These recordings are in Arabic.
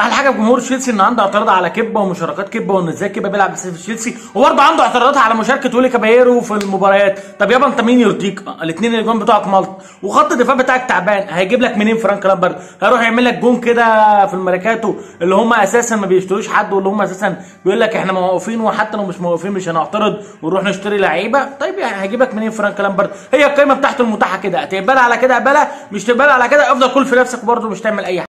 أحلى حاجة في جمهور تشيلسي إن عنده اعتراض على كبه ومشاركات كبه وإن إزاي كبه بيلعب في تشيلسي وبرضه عنده اعتراضات على مشاركة ويلي كابايرو في المباريات. طب يابا أنت مين يرضيك؟ الاثنين الاجوان بتوعك ملط. وخط الدفاع بتاعك تعبان. هيجيب لك منين فرانك لامبرد هيروح يعمل لك جون كده في الميركاتو اللي هم أساسا ما بيشتروش حد واللي هم أساسا بيقول لك إحنا موقفين وحتى لو مش موقفين مش هنعترض ونروح نشتري لعيبة. طيب يعني هيجيب لك منين فرانك لامبرد هي القيمه بتاعته المتاحة كده. هتقبلها على كده اقبلها مش تقبلها على كده أفضل كل في نفسك وبرضه مش تعمل أي حاجة.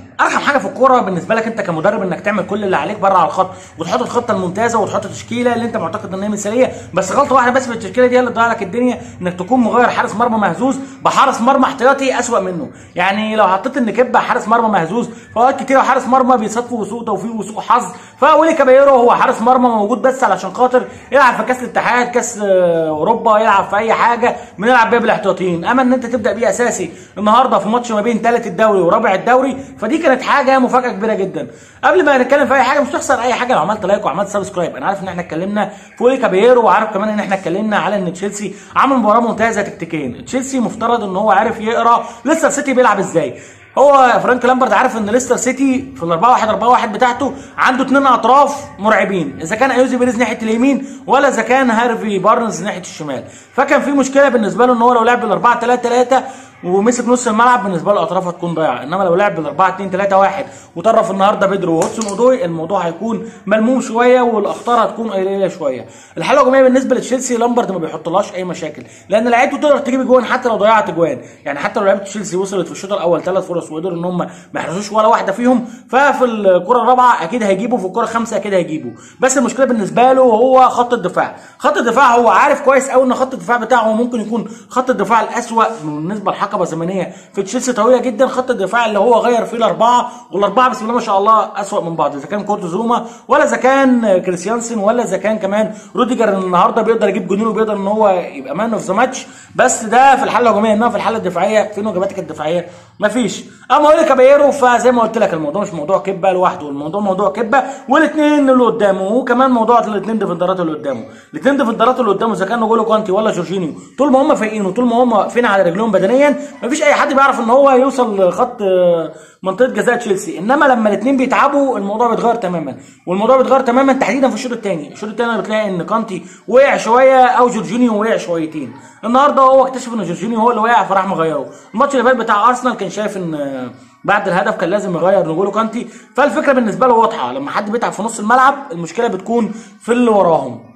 ارحم حاجة في الكورة بالنسبة لك أنت كمدرب إنك تعمل كل اللي عليك بره على الخط وتحط الخطة الممتازة وتحط تشكيله اللي أنت معتقد إن هي مثالية بس غلطة واحدة بس في التشكيلة دي اللي تضيع لك الدنيا إنك تكون مغير حارس مرمى مهزوز بحارس مرمى احتياطي أسوأ منه. يعني لو حطيت ان كبه حارس مرمى مهزوز فوقت كتير حارس مرمى بيصادفوا وسوء توفيق وسوء حظ. فولي كابايرو هو حارس مرمى موجود بس علشان خاطر يلعب في كأس الاتحاد كأس آه، أوروبا يلعب في أي حاجة بنلعب بيها بالاحتياطيين. أما إن أنت تبدأ بيه أساسي النهارده في ماتش ما بين ثالث الدوري ورابع الدوري فدي كانت حاجة مفاجأة كبيرة جدا. قبل ما نتكلم في أي حاجة مش تخسر أي حاجة. لو عملت like وعملت subscribe أنا عارف إن إحنا اتكلمنا. في كابايرو وعارف كمان إن إحنا اتكلمنا على إن تشيلسي عمل مباراة ممتازة تكتيكيا. تشيلسي مفترض إن هو عارف يقرأ. ليستر سيتي بيلعب إزاي؟ هو فرانك لامبرد عارف إن ليستر سيتي في ال 4 1 4 1 بتاعته عنده اثنين أطراف مرعبين. إذا كان أيوزي بيريز ناحية اليمين ولا إذا كان هارفي بارنز ناحية الشمال. فكان في مشكلة بالنسبة له إن هو لو لعب بال 4 3 3 ومسك نص الملعب بالنسبة له الاطراف هتكون ضايعة. إنما لو لعب بال 4 2 3 1 وطرف النهارده بيدرو وهوتسون اودوي الموضوع هيكون ملموم شوية والأخطار هتكون قليلة شوية. الحالة الهجومية بالنسبة لتشيلسي لامبرد ما بيحطلهاش أي مشاكل. لأن لعيبته تقدر تجيب جوان حتى لو ضيعت جوان. يعني حتى لو لعيبه تشيلسي وصلت في الشوط الأول ثلاث فرص وقدروا إن هم ما يحرزوش ولا واحدة فيهم ففي الكرة الرابعة أكيد هيجيبوا في الكرة الخامسة أكيد هيجيبوا. بس المشكلة بالنسبة له هو خط الدفاع. خط الدفاع هو عارف كويس قوي إن خط الدفاع بتاعه ممكن يكون خط الدفاع الأسوأ بالنسبة لحقبه زمنية. في تشيلسي طويلة جدا خط الدفاع اللي هو غير فيه الأربعة. والأربعة بسم الله ما شاء الله أسوأ من بعض إذا كان كورت زوما ولا إذا كان كريستيانسن ولا إذا كان كمان روديجر النهارده بيقدر يجيب جونين وبيقدر إن هو يبقى man of the match بس ده في الحالة الهجومية إنما في الحالة الدفاعية فين واجباتك الدفاعية؟ مفيش أما أقول كابايرو فزي ما قلت لك الموضوع مش موضوع كبة لوحده الموضوع موضوع كبة والاثنين اللي قدامه وكمان موضوع الاثنين ديفندرات اللي قدامه. الاثنين ديفندرات اللي قدامه إذا كان نجولو كانتي ولا جورجينيو طول ما هم فايقين وطول ما هم واقفين على رجلهم بدنيا مفيش أي حد بيعرف إن هو يوصل لخط آه، منطقة جزاء تشيلسي. إنما لما الاثنين بيتعبوا الموضوع بيتغير تماما. والموضوع بيتغير تماما تحديدا في الشوط الثاني الشوط الثاني بتلاقي إن كانتي وقع شوية أو جورجينيو وقع شويتين. النهارده هو اكتشف إن جورجينيو هو اللي وقع فراح مغيره. الماتش اللي فات بتاع أرسنال كان شايف إن آه، بعد الهدف كان لازم يغير نجولو كانتي. فالفكرة بالنسبة له واضحة. لما حد بيتعب في نص الملعب المشكلة بتكون في اللي وراهم.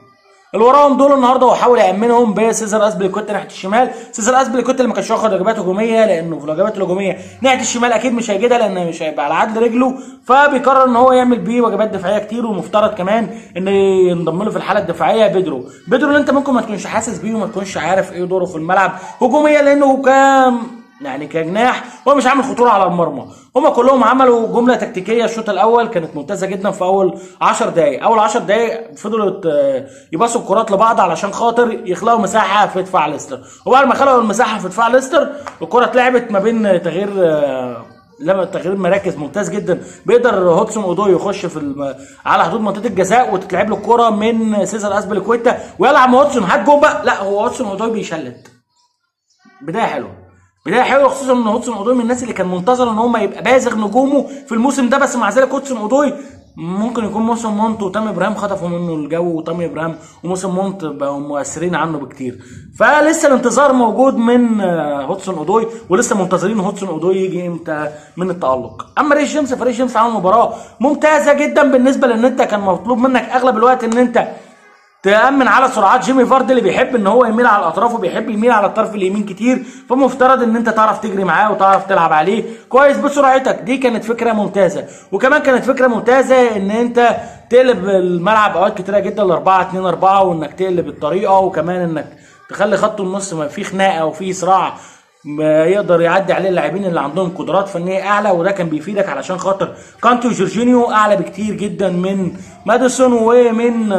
اللي وراهم دول النهارده هو حاول يأمنهم بسيزر أسبليكوتا ناحية الشمال. سيزر أسبليكوتا اللي ما كانش واخد واجبات هجوميه لأنه في الواجبات الهجومية ناحية الشمال أكيد مش هيجدها لأن مش هيبقى على عدل رجله. فبيقرر إن هو يعمل بيه واجبات دفاعية كتير ومفترض كمان إن ينضم له في الحالة الدفاعية بيدرو. بيدرو اللي أنت ممكن ما تكونش حاسس بيه وما تكونش عارف إيه دوره في الملعب. هجوميا لأنه كان يعني كجناح هو مش عامل خطورة على المرمى. هما كلهم عملوا جملة تكتيكية. الشوط الأول كانت ممتازة جدا في أول 10 دقائق أول 10 دقائق فضلوا يباصوا الكرات لبعض علشان خاطر يخلقوا مساحة في دفاع ليستر. وبعد ما خلقوا المساحة في دفاع ليستر الكرة اتلعبت ما بين تغيير آه، لما تغيير مراكز. ممتاز جدا. بيقدر هودسون أودوي يخش في الم... على حدود منطقة الجزاء وتتلعب له الكرة من سيزر اسبليكويتا ويلا يا عم هودسون هات جون بقى. لا هو هودسون أودوي بيشلت. بداية حلوة. بدايه حلوة خصوصا إن هودسون أودوي من الناس اللي كان منتظر إن هم يبقى بازغ نجومه في الموسم ده بس مع ذلك هوتسون أودوي ممكن يكون موسم مونت وتامي إبراهيم خطفوا منه الجو وتامي إبراهيم وموسم مونت بقوا مؤثرين عنه بكتير. فلسه الانتظار موجود من آه، هودسون أودوي ولسه منتظرين هودسون أودوي يجي إمتى؟ من التألق. أما ريس جيمس فريس جيمس عمل مباراة ممتازة جدا بالنسبة لإن أنت كان مطلوب منك أغلب الوقت إن أنت تأمن على سرعات جيمي فارد اللي بيحب إن هو يميل على الأطراف وبيحب يميل على الطرف اليمين كتير فمفترض إن أنت تعرف تجري معاه وتعرف تلعب عليه كويس بسرعتك. دي كانت فكرة ممتازة. وكمان كانت فكرة ممتازة إن أنت تقلب الملعب أوقات كتيرة جدا ل 4 2 4 وإنك تقلب الطريقة وكمان إنك تخلي خط النص ما فيه خناقة وفيه صراع يقدر يعدي عليه اللاعبين اللي عندهم قدرات فنية أعلى وده كان بيفيدك علشان خاطر كانتي وجورجينيو أعلى بكتير جدا من ماديسون ومن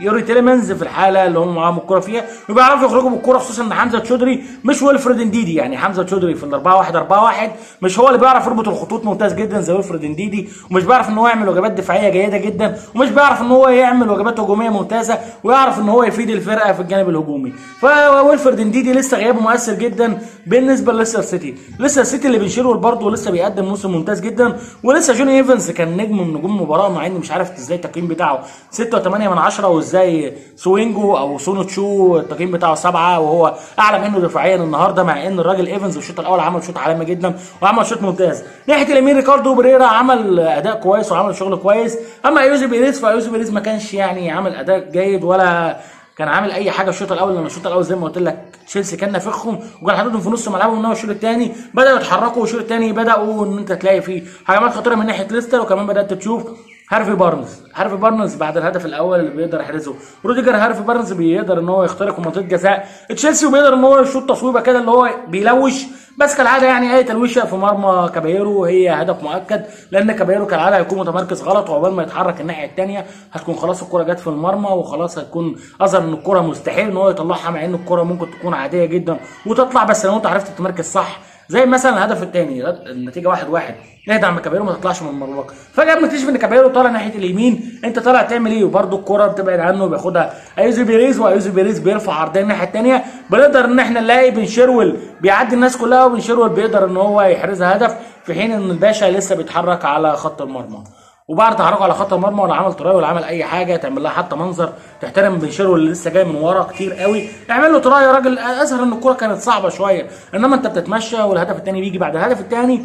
يوري تيليمنز في الحالة اللي هم معاهم الكوره فيها. وبيعرفوا يخرجوا بالكوره خصوصا ان حمزه تشودري. مش ويلفريد إنديدي يعني. حمزة تشودري في ال 4 1 4 1 مش هو اللي بيعرف يربط الخطوط ممتاز جدا زي ويلفريد إنديدي. ومش بيعرف إن هو يعمل واجبات دفاعية جيدة جدا. ومش بيعرف إن هو يعمل واجبات هجومية ممتازة. ويعرف إن هو يفيد الفرقة في الجانب الهجومي. فويلفريد إنديدي لسه غيابه مؤثر جدا بالنسبة لليستر سيتي لسه السيتي اللي بنشيره برضه لسه بيقدم موسم ممتاز جدا. ولسه جوني إيفنز كان نجم من نجوم المباراة مع إني مش عارف إزاي التقييم بتاعه. 6 و8 من 10 وازاي سويونجو أو سويونتشو التقييم بتاعه 7 وهو اعلى منه دفاعيا النهارده مع ان الراجل ايفنز الشوط الأول عمل شوط عالمي جدا وعمل شوط ممتاز. ناحية اليمين ريكاردو بريرا عمل أداء كويس وعمل شغل كويس. أما ايوزي بيريز فايوزي بيريز ما كانش يعني عامل أداء جيد ولا كان عامل أي حاجة الشوط الأول لأن الشوط الأول زي ما قلت لك تشيلسي كان نافخهم وكان حاططهم في نص ملعبهم انما الشوط الثاني بدأوا يتحركوا والشوط الثاني بدأوا إن أنت تلاقي فيه هجمات خطيره من ناحية ليستر وكمان بدأت تشوف هارفي بارنز. هارفي بارنز بعد الهدف الأول اللي بيقدر يحرزه. روديجر هارفي بارنز بيقدر إن هو يخترق منطقة جزاء. تشيلسي وبيقدر إن هو يشوط تصويبة كده اللي هو بيلوش. بس كالعادة يعني أي تلويشة في مرمى كابايرو هي هدف مؤكد. لأن كابايرو كالعادة هيكون متمركز غلط وعقبال ما يتحرك الناحية الثانية هتكون خلاص الكرة جت في المرمى وخلاص هتكون أظهر إن الكرة مستحيل إن هو يطلعها مع إن الكرة ممكن تكون عادية جدا وتطلع. بس لو أنت عرفت تتمركز صح زي مثلا الهدف الثاني النتيجة واحد واحد. إهداء من كابايرو ما تطلعش من مرماك فجأة بنكتشف إن كابايرو طالع ناحية اليمين. أنت طالع تعمل إيه؟ وبرده الكرة بتبعد عنه وبياخدها. ايوزي بيريز وايوزي بيريز بيرفع عرضية الناحية الثانية بنقدر إن إحنا نلاقي بن تشيلويل بيعدي الناس كلها وبن تشيلويل بيقدر إن هو يحرزها هدف في حين إن الباشا لسه بيتحرك على خط المرمى. وبعد تحركه على خط المرمى ولا عمل try ولا عمل أي حاجة تعمل لها حتى منظر تحترم بن تشيلويل اللي لسه جاي من ورا كتير قوي. اعمل له try يا راجل اظهر إن الكورة كانت صعبة شوية. إنما أنت بتتمشى والهدف الثاني بيجي بعد الهدف الثاني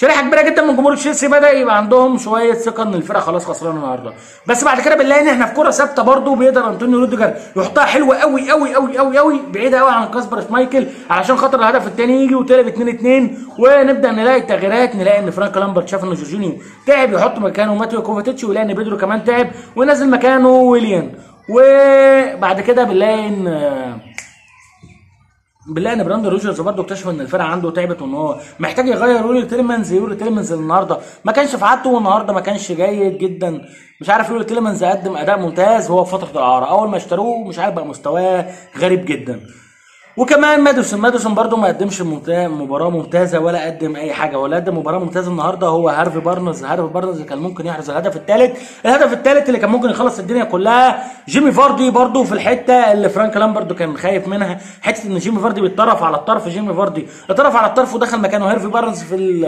شريحه كبيرة جدا من جمهور تشيلسي بدأ يبقى عندهم شوية ثقة إن الفرقه خلاص خسرانه النهارده. بس بعد كده بنلاقي إن إحنا في كره ثابتة برده بيقدر أنطونيو روديجر يحطها حلوة قوي قوي قوي قوي قوي بعيدة قوي عن كاسبر شمايكل علشان خاطر الهدف الثاني يجي وتقلب 2 2 ونبدأ نلاقي التغييرات نلاقي إن فرانك لامبارد شاف إن جورجينيو تعب يحط مكانه ماتيو كوفاتيتش ويلاقي إن بيدرو كمان تعب ونزل مكانه ويليان. وبعد كده بنلاقي إن بنلاقي ان براندون روجرز برضه اكتشف إن الفرقة عنده تعبت وإن هو محتاج يغير يوري تيلمنز يوري تيلمنز النهارده. ما كانش في عادته والنهارده ما كانش جيد جدا. مش عارف يوري تيلمنز قدم أداء ممتاز وهو في فترة الأعارة. أول ما اشتروه مش عارف بقى مستواه غريب جدا. وكمان ماديسون. ماديسون برده ما قدمش مباراة ممتازة ولا قدم أي حاجة. ولا قدم مباراة ممتازة النهارده هو هارفي بارنز. هارفي بارنز كان ممكن يحرز الهدف الثالث الهدف الثالث اللي كان ممكن يخلص الدنيا كلها جيمي فاردي برده في الحتة اللي فرانك لامبارد كان خايف منها. حتة إن جيمي فاردي بيتطرف على الطرف جيمي فاردي اتطرف على الطرف ودخل مكانه. هارفي بارنز في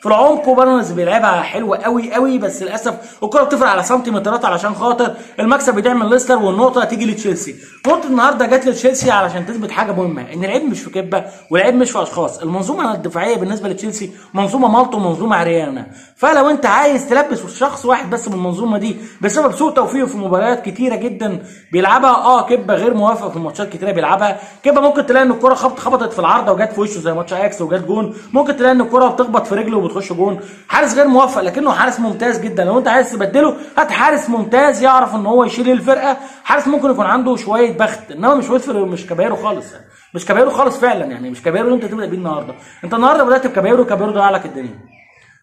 في العمق. وبارنز بيلعبها حلوة قوي قوي بس للأسف الكرة بتفرق على سنتيمترات علشان خاطر المكسب بيضيع من ليستر والنقطة تيجي لتشيلسي. نقطة النهارده جت لتشيلسي علشان تثبت حاجة مهمة. ان العيب مش في كيبا والعيب مش في أشخاص. المنظومة الدفاعية بالنسبة لتشيلسي منظومة مالط ومنظومة عريانه فلو أنت عايز تلبس شخص واحد بس من المنظومه دي بسبب سوء توفيقه في مباريات كتيرة جدا بيلعبها آه كيبا غير موفق في ماتشات كتيرة بيلعبها. كيبا ممكن تلاقي إن الكرة خبط خبطت في العارضة وجت في وشه زي ماتش اياكس وجت جون. ممكن تلاقي إن الكرة بتخبط في رجله وبتخش جون. حارس غير موفق لكنه حارس ممتاز جدا. لو أنت عايز تبدله هات حارس ممتاز يعرف إن هو يشيل الفرقة. حارس ممكن يكون عنده شوية بخت إنما مش ويتفر مش كبايرو خالص. يعني. مش كبايرو خالص فعلا يعني مش كبايرو اللي انت تبدا بيه النهارده. انت النهارده بدأت بكبايرو كبايرو ضيع لك الدنيا.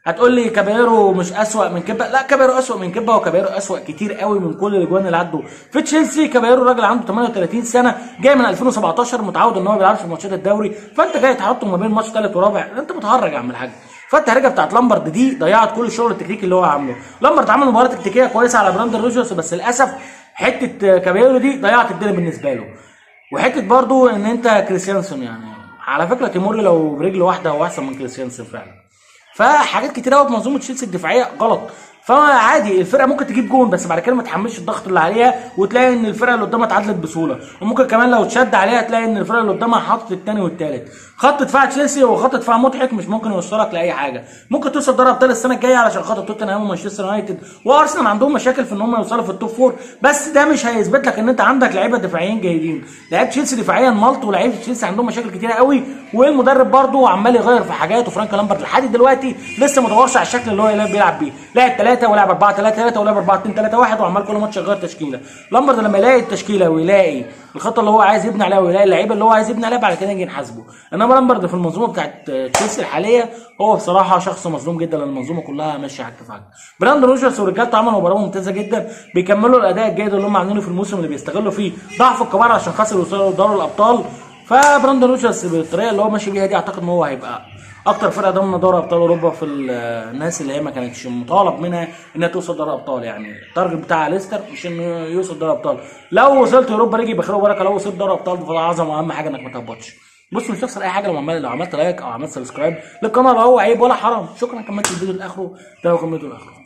هتقول لي كبايرو مش أسوأ من كيبا؟ لا كبايرو أسوأ من كيبا وكبايرو أسوأ كتير قوي من كل الاجوان اللي عدوا في تشيلسي كبايرو راجل عنده 38 سنة جاي من 2017 متعود إن هو ما بيلعبش في ماتشات الدوري. فأنت جاي تحطه ما بين ماتش ثالث ورابع. أنت بتهرج يا عم الحاج. فالتهرجه بتاعت لامبارد دي ضيعت كل الشغل التكتيكي اللي هو عامله. لامبارد عمل مباراة تكتيكية كويسة على براندون روجرز بس للأسف حتة كابايرو دي ضيعت الدنيا بالنسبة له. وحتة برضو إن أنت كريستيانسون يعني على فكرة تيموري لو برجل واحدة هو أحسن من كريستيانسون فعلا. فحاجات كتير قوي في منظومة تشيلسي الدفاعية غلط. فعادي الفرقة ممكن تجيب جون بس بعد كده ما تحملش الضغط اللي عليها وتلاقي إن الفرقة اللي قدامها اتعادلت بسهولة. وممكن كمان لو تشد عليها تلاقي إن الفرقة اللي قدامها حطت الثاني والثالث خط دفاع تشيلسي هو خط دفاع مضحك مش ممكن يوصلك لأي حاجة. ممكن توصل دوري ابطال السنة الجاية علشان خاطر توتنهام ومانشستر يونايتد. وأرسنال عندهم مشاكل في إن هم يوصلوا في ال top four بس ده مش هيثبت لك إن أنت عندك لعيبة دفاعيين جيدين. لعيبه تشيلسي دفاعيا مالط ولاعيبه تشيلسي عندهم مشاكل كتيرة قوي. والمدرب برضه عمال يغير في حاجات وفرانك لامبارد لحد دلوقتي لسه ما على الشكل اللي هو بيلعب بيه. لعب ثلاثة ولعب 4 3 3 ولعب 4 2 3 1 وعمال كل ماتش يغير تشكيلة. لامبارد لما يلاقي التشكيلة ويلاقي الخطة اللي هو عايز يبني عليها ويلاقي اللعيبة اللي هو عايز يبني عليها بعد كده يجي نحاسبه إنما لامبارد في المنظومة بتاعت تشيلسي الحالية هو بصراحة شخص مظلوم جدا لأن المنظومة كلها ماشية على الكفاح براندون روجرز ورجالته عملوا مباراة ممتازة جدا بيكملوا الأداء الجيد اللي هم عاملينه في الموسم اللي بيستغلوا فيه ضعف الكبار عشان خاطر يوصلوا لدوري الأبطال. فبراندون روجرز بالطريقة اللي هو ماشي بيها دي أعتقد إن هو هيبقى أكتر فرقة ضمن دوري أبطال أوروبا في ال- الناس اللي هي ما كانتش مطالب منها إنها توصل دوري أبطال يعني. ال target بتاع ليستر مش إنه يوصل دوري أبطال. لو وصلت Europa League يبقى خير وبركة لو وصلت دوري أبطال فده أعظم وأهم حاجة إنك ما تهبطش. بص مش هتخسر أي حاجة لو عملت لو عملت like أو عملت subscribe للقناه لا هو عيب ولا حرام. شكرا كملت الفيديو لآخره. ده كملته لآخره.